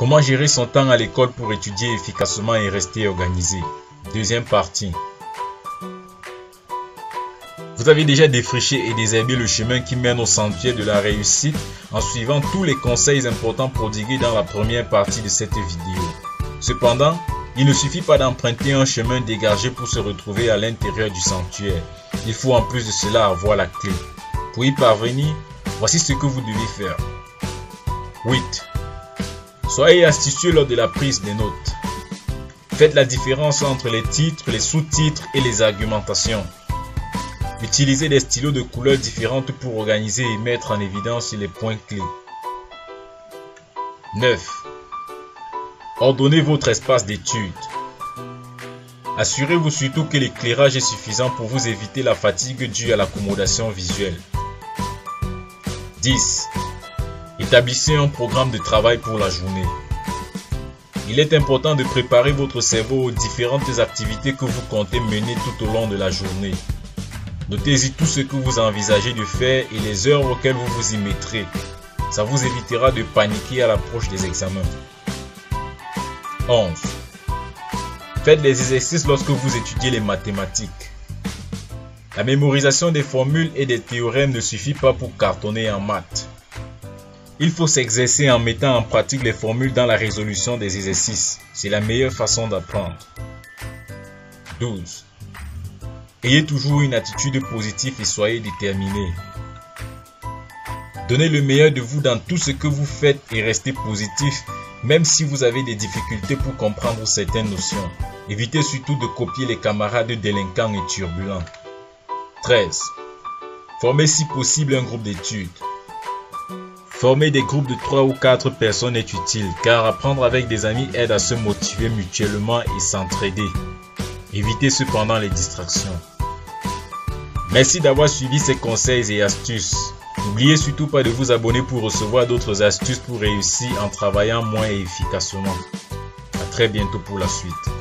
Comment gérer son temps à l'école pour étudier efficacement et rester organisé? Deuxième partie. Vous avez déjà défriché et désherbé le chemin qui mène au sentier de la réussite en suivant tous les conseils importants prodigués dans la première partie de cette vidéo. Cependant, il ne suffit pas d'emprunter un chemin dégagé pour se retrouver à l'intérieur du sanctuaire. Il faut en plus de cela avoir la clé. Pour y parvenir, voici ce que vous devez faire. 8. Soyez astucieux lors de la prise des notes. Faites la différence entre les titres, les sous-titres et les argumentations. Utilisez des stylos de couleurs différentes pour organiser et mettre en évidence les points clés. 9. Ordonnez votre espace d'étude. Assurez-vous surtout que l'éclairage est suffisant pour vous éviter la fatigue due à l'accommodation visuelle. 10. Établissez un programme de travail pour la journée. Il est important de préparer votre cerveau aux différentes activités que vous comptez mener tout au long de la journée. Notez-y tout ce que vous envisagez de faire et les heures auxquelles vous vous y mettrez. Ça vous évitera de paniquer à l'approche des examens. 11. Faites des exercices lorsque vous étudiez les mathématiques. La mémorisation des formules et des théorèmes ne suffit pas pour cartonner en maths. Il faut s'exercer en mettant en pratique les formules dans la résolution des exercices. C'est la meilleure façon d'apprendre. 12. Ayez toujours une attitude positive et soyez déterminé. Donnez le meilleur de vous dans tout ce que vous faites et restez positif même si vous avez des difficultés pour comprendre certaines notions. Évitez surtout de copier les camarades délinquants et turbulents. 13. Formez si possible un groupe d'études. Former des groupes de 3 ou 4 personnes est utile car apprendre avec des amis aide à se motiver mutuellement et s'entraider. Évitez cependant les distractions. Merci d'avoir suivi ces conseils et astuces. N'oubliez surtout pas de vous abonner pour recevoir d'autres astuces pour réussir en travaillant moins efficacement. A très bientôt pour la suite.